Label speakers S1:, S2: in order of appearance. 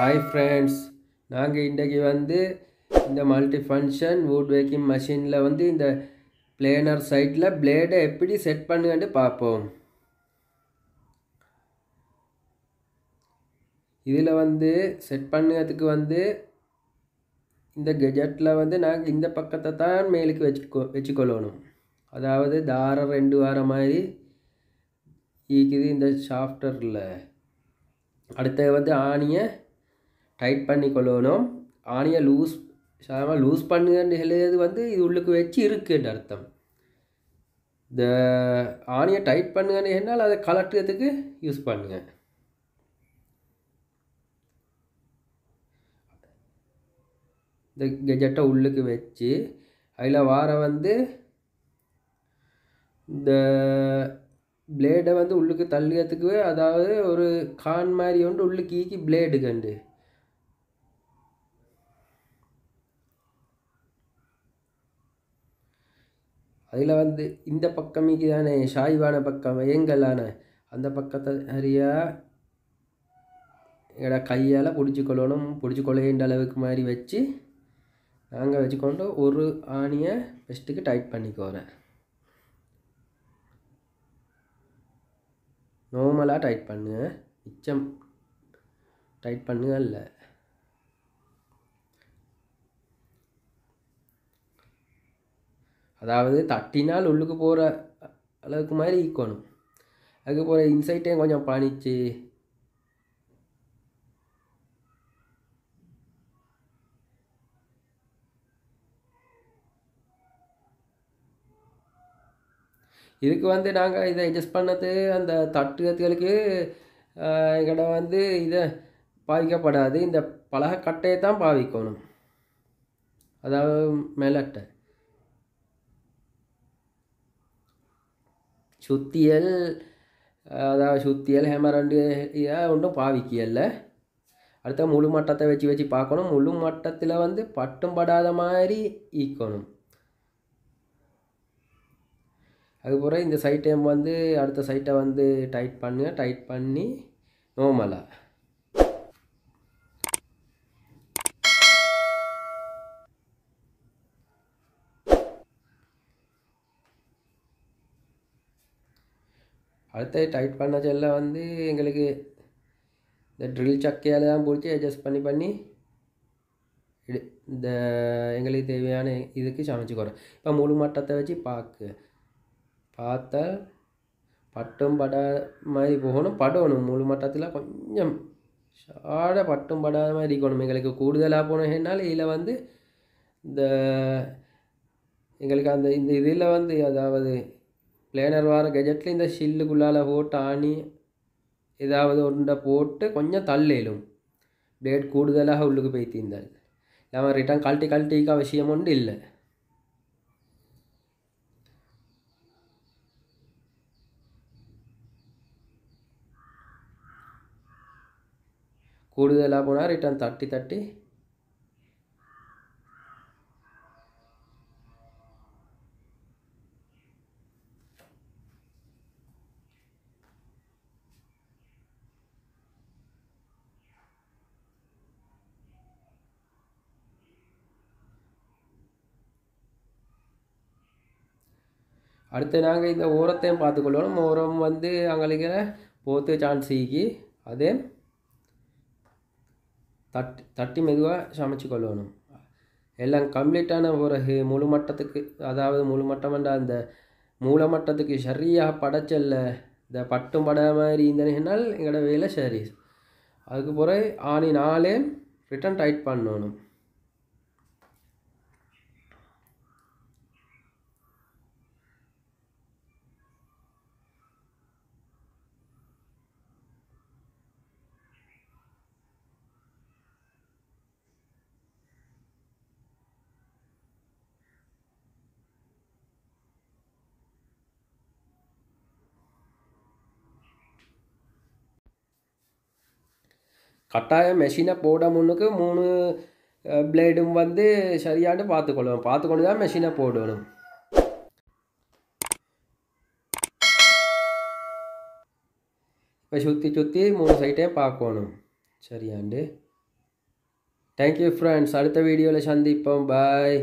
S1: Hi friends நாங்கள் இன்றைக்கி வந்து இந்த மல்டி ஃபங்க்ஷன் வுட் வேக்கிங் மஷினில் வந்து இந்த பிளேனர் சைட்டில் பிளேடை எப்படி செட் பண்ணுங்கன்ட்டு பார்ப்போம். இதில் வந்து செட் பண்ணுறதுக்கு வந்து இந்த கெஜெட்டில் வந்து நாங்கள் இந்த பக்கத்தை தான் மேலுக்கு வச்சுக்கோ வச்சுக்கொள்ளணும். அதாவது தாரம் ரெண்டு வார மாதிரி ஈக்குது இந்த சாஃப்டரில் அடுத்தது வந்து ஆணியை டைட் பண்ணி கொள்ளணும். ஆணியை லூஸ் சாதாரணமாக லூஸ் பண்ணுங்கன்னு எழுது வந்து இது உள்ளுக்கு வச்சு இருக்குன்ற அர்த்தம். இந்த ஆணியை டைட் பண்ணுங்கன்னு என்னால் அதை கலட்டுறதுக்கு யூஸ் பண்ணுங்க. இந்த கெஜெட்டை உள்ளுக்கு வச்சு அதில் வார வந்து இந்த பிளேடை வந்து உள்ளுக்கு தள்ளுறதுக்கு அதாவது ஒரு கான் மாதிரி ஒன்று உள்ளுக்கு ஈக்கி பிளேடு கண்டு. அதில் வந்து இந்த பக்கம் தானே சாய்வான பக்கம் ஏங்கலான அந்த பக்கத்தை நிறையா எங்கட கையால் பிடிச்சி கொள்ளணும் பிடிச்சி பிடிச்சிக்கொள்ளைன்ற அளவுக்கு மாதிரி வச்சு நாங்கள் வச்சுக்கொண்டு ஒரு ஆணியை பெஸ்ட்டுக்கு டைட் பண்ணிக்கோறேன் நார்மலாக டைட் பண்ணுங்க. மிச்சம் டைட் பண்ணுங்க இல்லை அதாவது தட்டினால் உள்ளுக்கு போகிற அளவுக்கு மாதிரி ஈக்கணும் அதுக்கு போகிற இன்சைட்டையும் கொஞ்சம் பணிச்சு. இதுக்கு வந்து நாங்கள் இதை அட்ஜஸ்ட் பண்ணது அந்த தட்டுகளுக்கு எங்கள்ட வந்து இதை பாவிக்கப்படாது. இந்த பலகை கட்டையை தான் பாவிக்கணும். அதாவது மேலட்டை. சுத்தியல் அதாவது சுத்தியல் ஹேமரண்டு இதாக ஒன்றும் பாவிக்கல அடுத்த முழு மட்டத்தை வச்சு வச்சு பார்க்கணும் முழு மட்டத்தில் வந்து பட்டும் படாத மாதிரி ஈக்கணும் அதுக்கப்புறம் இந்த சைட்டை வந்து அடுத்த சைட்டை வந்து டைட் பண்ணுங்க டைட் பண்ணி நோமலாக அடுத்து டைட் பண்ண செல்ல வந்து எங்களுக்கு இந்த ட்ரில் சக்கையால் தான் பிடிச்சி அட்ஜஸ்ட் பண்ணி பண்ணி இந்த எங்களுக்கு தேவையான இதுக்கு சமைச்சிக்கிறோம் இப்போ முழு மட்டத்தை வச்சு பார்க்கு பார்த்தா பட்டும் பட மாதிரி போகணும் படணும். முழு மட்டத்தில் கொஞ்சம் ஷாட பட்டும் படாத மாதிரி இருக்கணும். எங்களுக்கு கூடுதலாக போனேன்னால இதில் வந்து இந்த எங்களுக்கு அந்த இந்த இதில் வந்து அதாவது பிளேனர் வார கெஜெட்டில் இந்த ஷில்லுக்குள்ளால் போட்டு ஆணி ஏதாவது ஒன்றை போட்டு கொஞ்சம் தள்ளிலும் பிளேட் கூடுதலாக உள்ளுக்கு போய் தீர்ந்தால். இல்லாமல் ரிட்டன் கழட்டி கழட்டிக்கு அவசியம் ஒன்று இல்லை. கூடுதலாக போனால் ரிட்டன் தட்டி தட்டி அடுத்து நாங்கள் இந்த ஓரத்தையும் பார்த்துக்கொள்ளணும் ஓரம் வந்து அங்களுக்கு போத்து சான்ஸ் ஈக்கி அதே தட்டி தட்டி மெதுவாக சமைச்சு கொள்ளணும் எல்லாம் கம்ப்ளீட்டான பிறகு முழு மட்டத்துக்கு அதாவது முழு மட்டம்ன்ற அந்த மூல மட்டத்துக்கு சரியாக படைச்சல்ல இந்த பட்டும் பட மாதிரி இருந்தனால் எங்களோட வேலை சரி. அதுக்கு பிறகு ஆணி நாளே ரிட்டன் டைட் பண்ணணும். கட்டாயம் மெஷினை போட முன்னுக்கு மூணு பிளேடும் வந்து சரியாண்டு பார்த்துக்கொள்ளணும். பார்த்துக்கொண்டு தான் மெஷினை போடணும். இப்போ சுற்றி சுற்றி மூணு சைட்டே பார்க்கணும். சரியாண்டு. தேங்க்யூ ஃப்ரெண்ட்ஸ் அடுத்த வீடியோவில் சந்திப்போம். பாய்